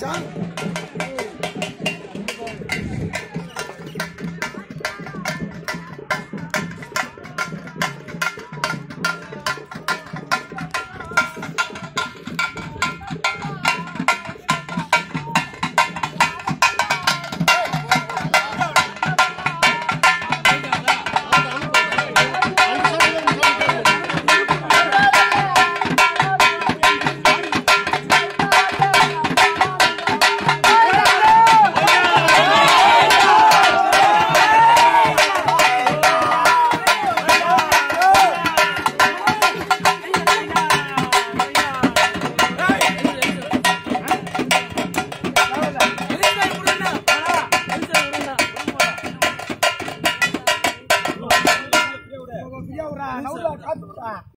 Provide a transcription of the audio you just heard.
Tchau. 牛啦，牛啦，快！